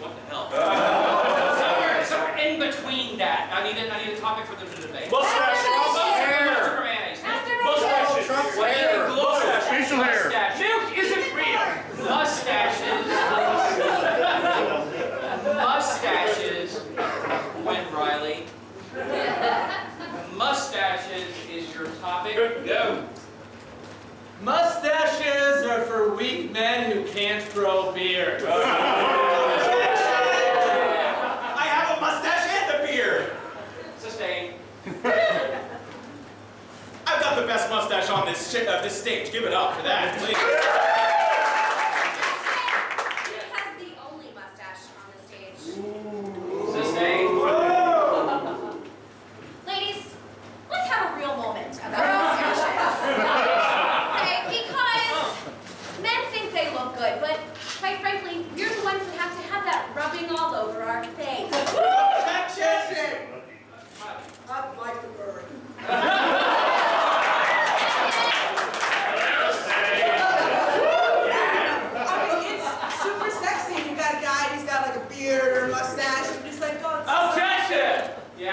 what the hell? somewhere, somewhere in between that, I need a, I need a topic for them to debate. Mustache. Mustache. Mustache. Mustache. Facial hair. Mustache. Milk isn't real. Mustaches. Mustaches. Win Riley. Mustaches is your topic. Go. Mustaches are for weak men who can't grow beards. best mustache on this, sh- uh, this stage. Give it up for that, please.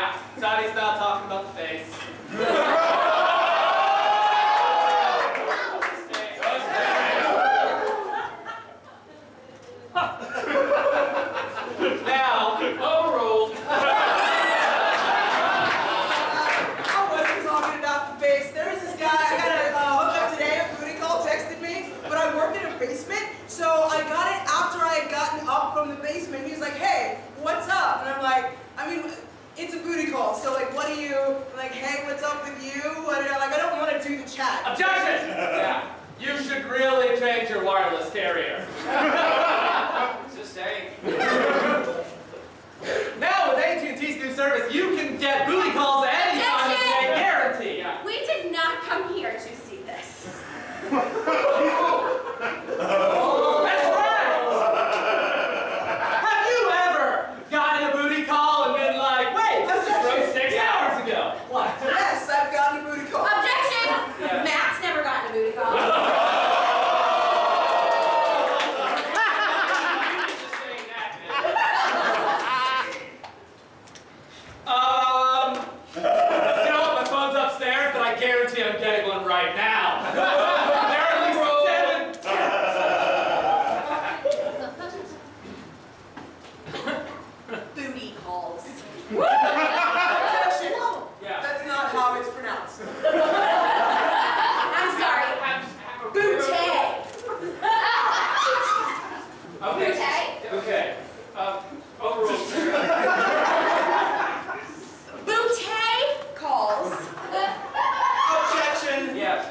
Yeah, that is the Objection! yeah. You should really change your wireless carrier.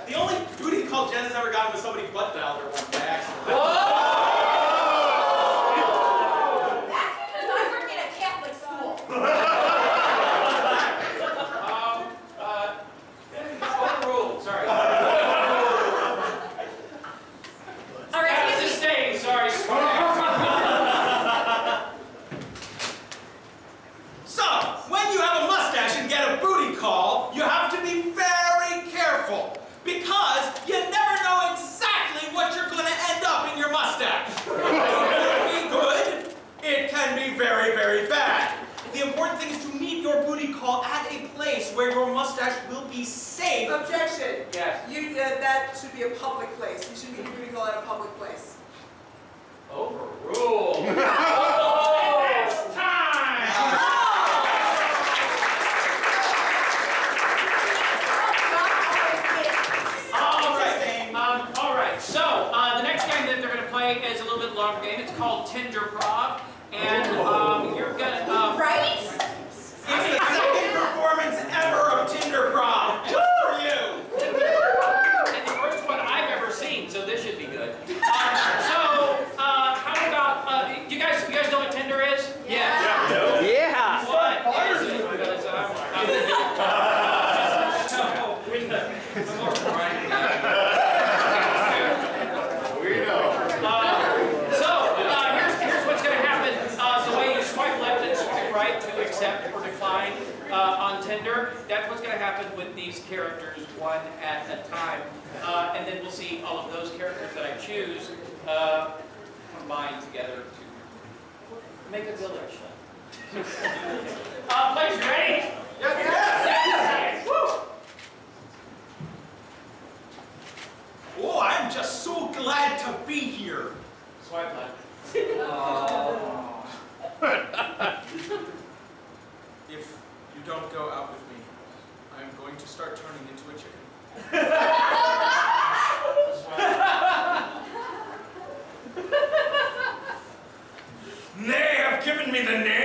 The only booty call Jen has ever gotten was somebody butt dialed her once. place where your mustache will be safe. Objection. Yes. You, uh, that should be a public place. You shouldn't be to call it a public place. Overruled. oh, it's time. Oh. All right. Um, all right. So uh, the next game that they're going to play is a little bit longer game. It's called Tinder Prod. Choose, uh, combined together to make a village. Uh, players, you ready? Yes! Woo! Oh, I'm just so glad to be here. Swipe left. If you don't go out with me, I'm going to start turning into a chicken. me the name,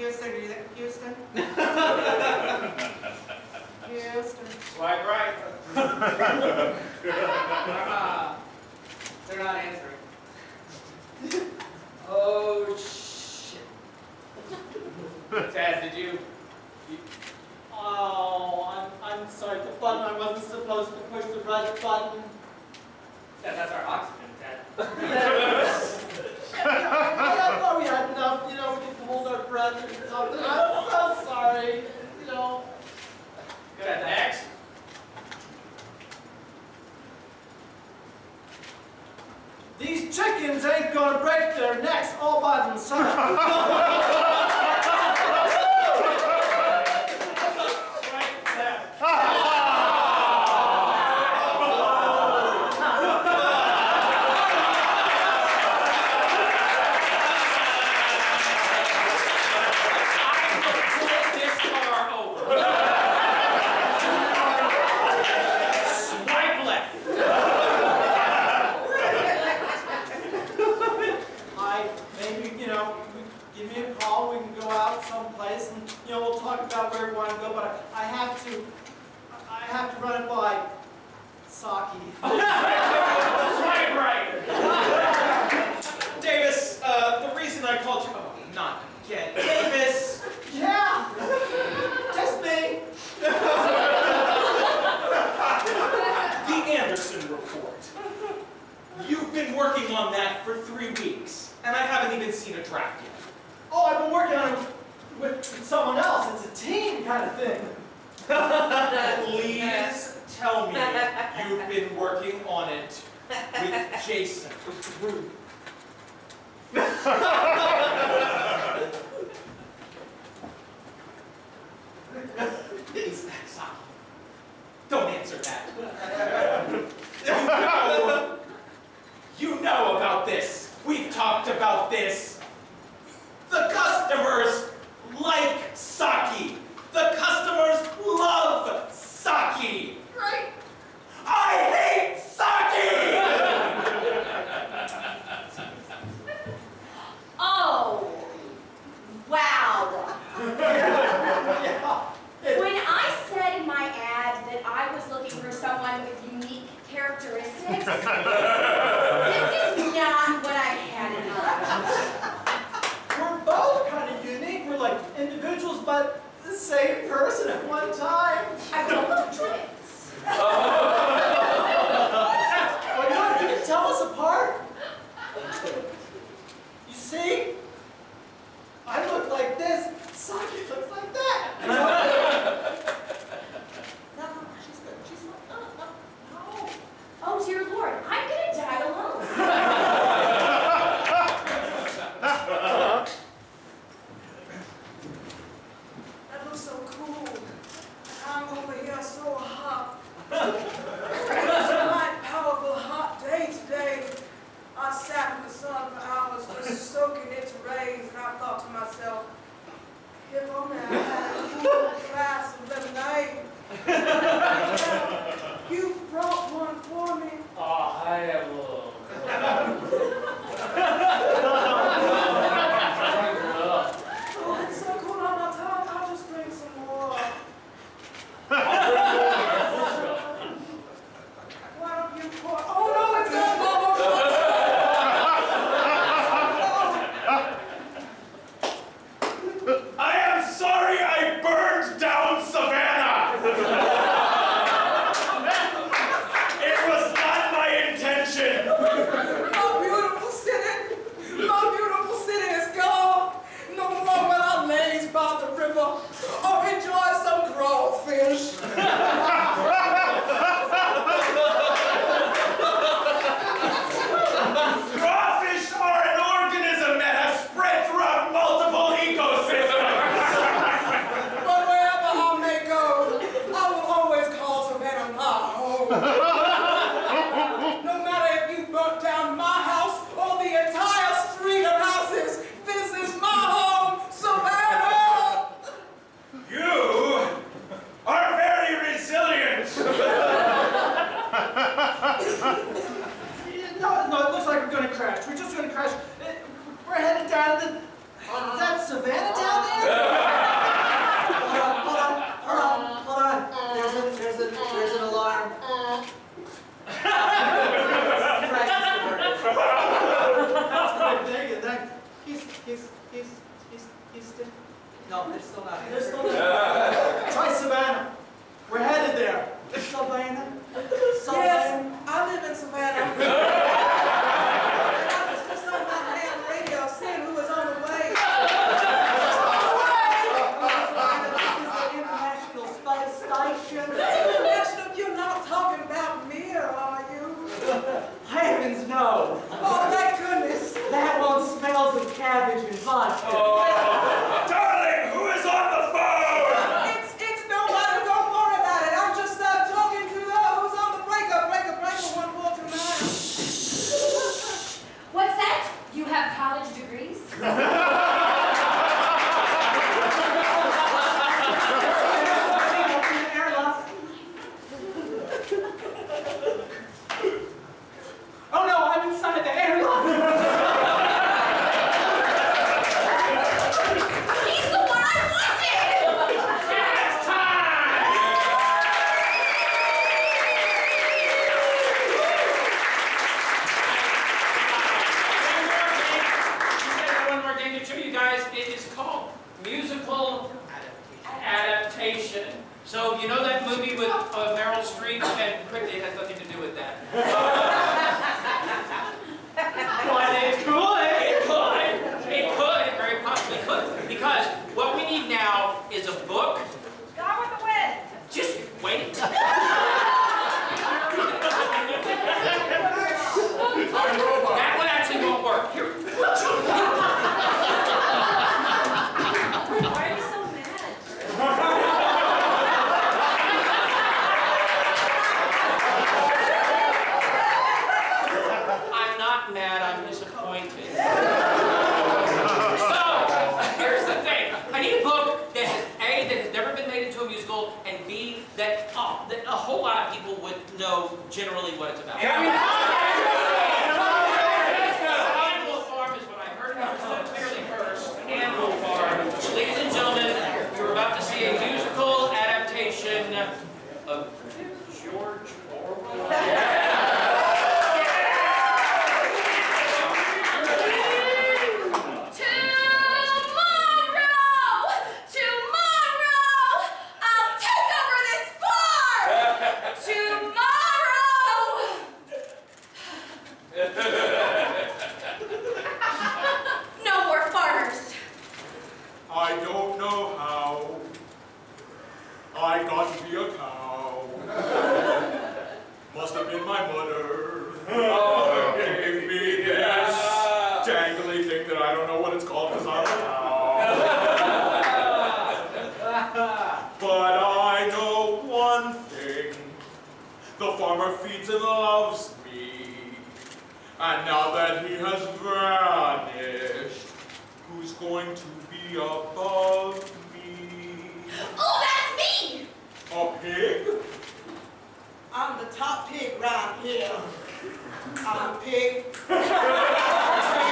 Houston, are you there? Houston? Houston. Swipe right. They're not answering. oh shit. Taz, did you? you Oh, I'm, I'm sorry, the button, I wasn't supposed to push the right button. that, that's our oxygen, Taz. I thought we had enough, you know, we our breath or something. I'm so sorry, you know. Good. Next. These chickens ain't gonna break their necks all by themselves. maybe, you know, give me a call, we can go out someplace and, you know, we'll talk about where we want to go, but I, have to, I have to run it by Saki. right, right. Davis, uh, the reason I called you, oh, not yet, Davis! Yeah! Just me! the Anderson Report. You've been working on that for three weeks and I haven't even seen a draft yet. Oh, I've been working on it with someone else. It's a team kind of thing. Please tell me you've been working on it with Jason. With Is that Saki? Don't answer that. you know about this. We've talked about this. The customers like sake. The customers out of the Heavens, no! Oh, thank goodness! That one smells of cabbage and vodka. Oh. love it, friend. Must have been my mother. Oh, give me this dangly thing that I don't know what it's called because I don't know. Oh. but I know one thing. The farmer feeds and loves me. And now that he has vanished, who's going to be above me? Oh, that's me! A pig? I'm the top pig right here. I'm a pig.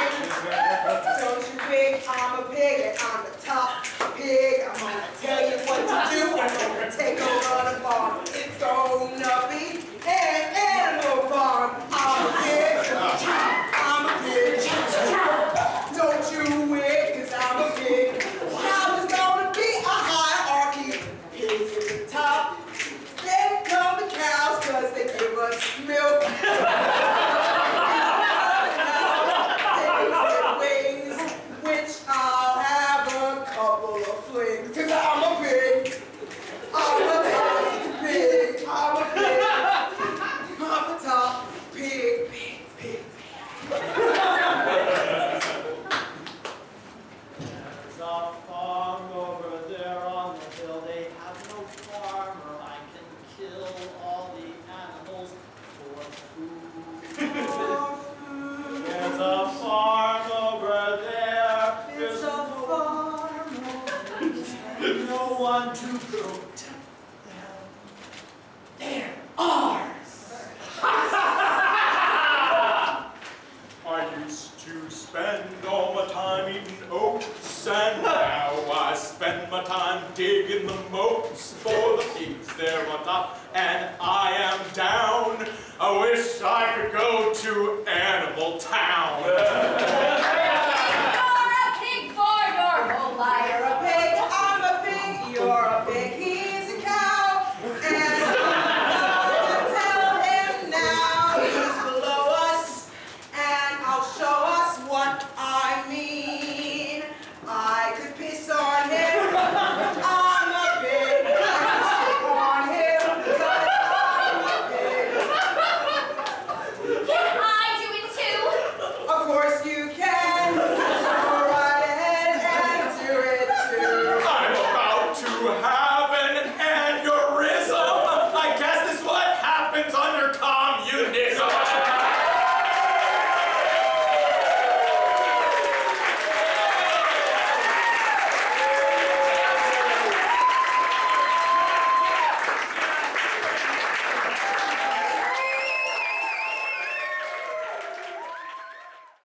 spend all my time eating oats, and now I spend my time digging the moats for the pigs there on top, and I am down. I wish I could go to Animal Town.